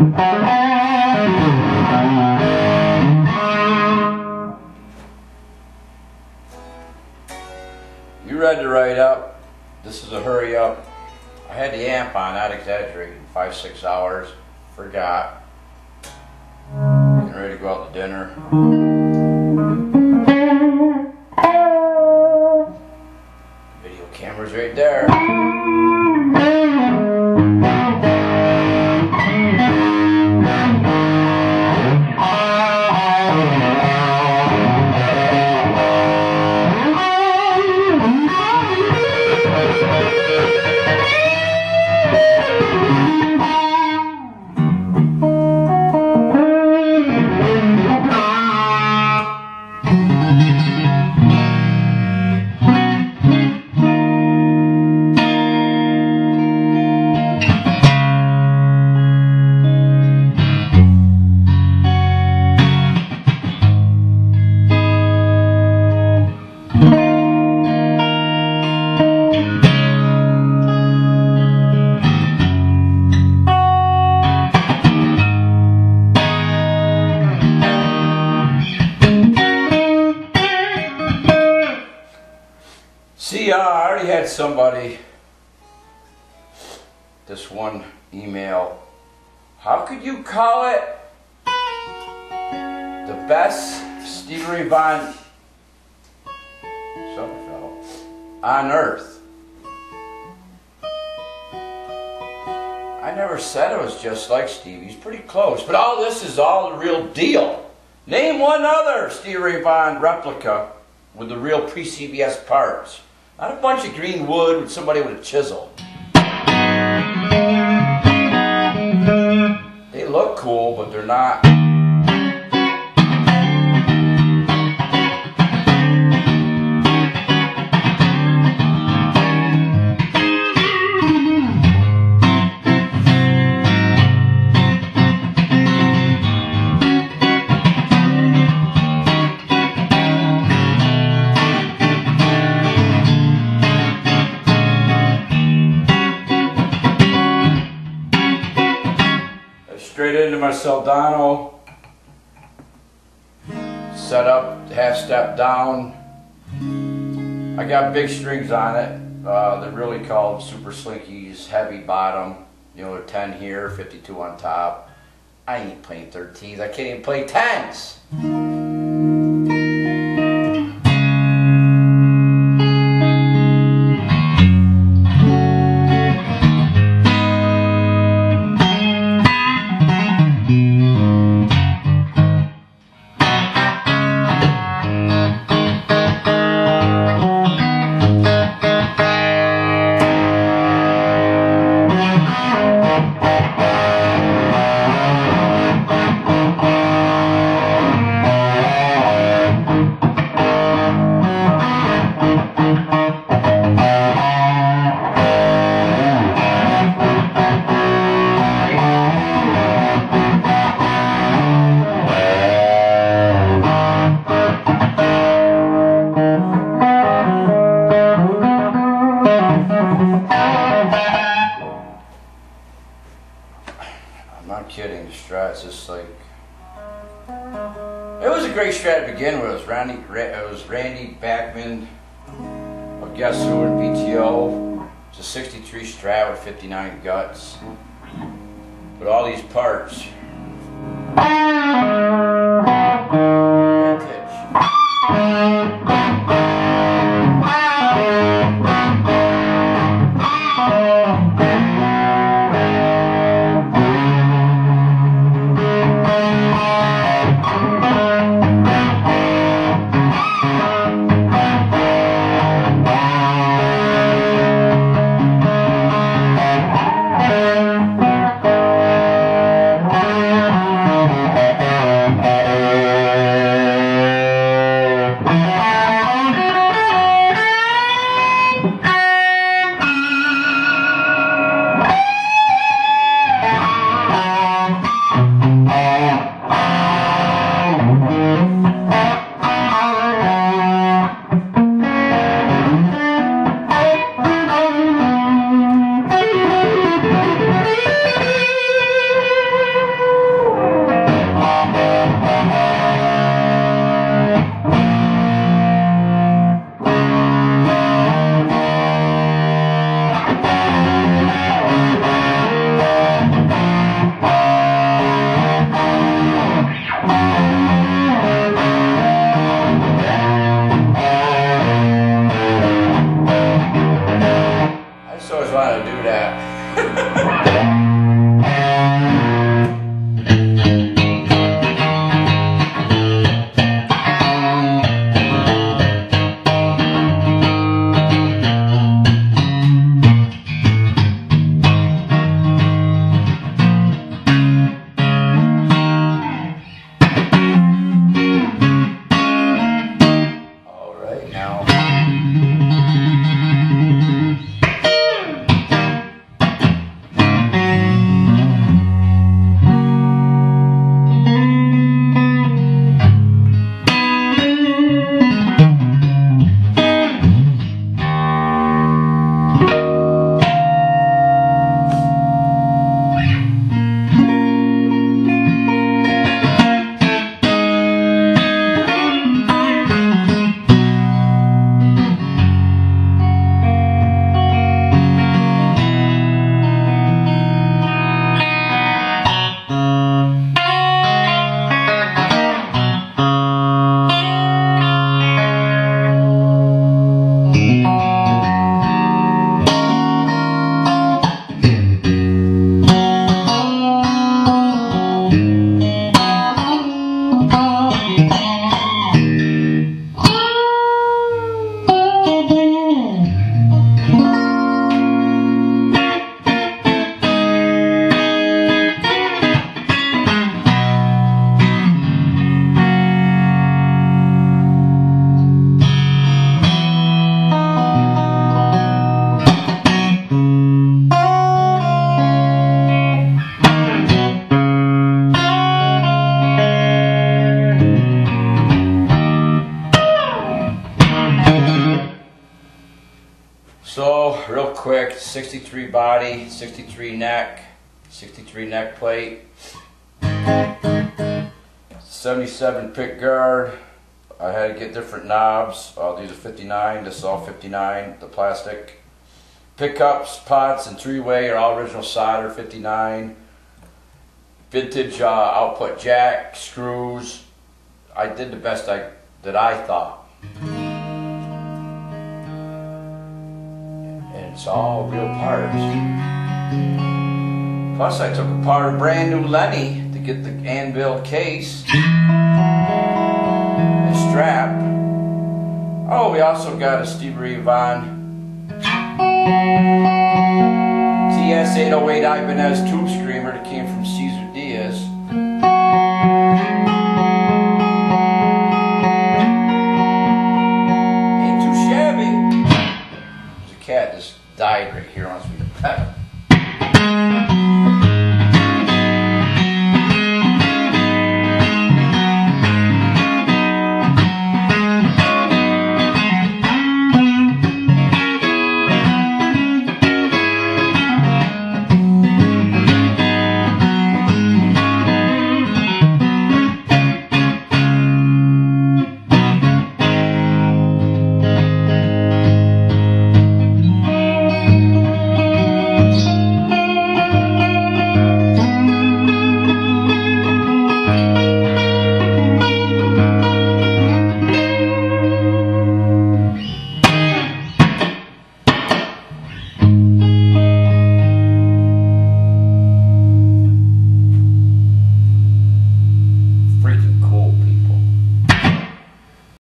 You read the write up. This is a hurry up. I had the amp on, not exaggerating, five, six hours. Forgot. Getting ready to go out to dinner. Had somebody, this one email. How could you call it the best Stevie Vaughan Summerfell on earth? I never said it was just like Stevie. He's pretty close. But all this is all the real deal. Name one other Stevie Vaughan replica with the real pre-CBS parts. Not a bunch of green wood with somebody with a chisel. They look cool, but they're not. My Soldano. Set up, half step down. I got big strings on it. Uh, they're really called Super Slinkies, heavy bottom. You know, they're 10 here, 52 on top. I ain't playing 13s. I can't even play 10s. The Strat's just like it was a great Strat to begin with. It was Randy, it was Randy Bachman, of Guess Who and BTO. It's a '63 Strat with 59 guts, but all these parts. 63 body, 63 neck, 63 neck plate, 77 pick guard. I had to get different knobs. These are 59, this is all 59, the plastic. Pickups, pots, and three way are all original solder, 59. Vintage uh, output jack, screws. I did the best I that I thought. It's all real parts. Plus, I took apart a brand new Lenny to get the anvil case and strap. Oh, we also got a Steve Ray Vaughan TS808 Ibanez tube screamer that came from Ever.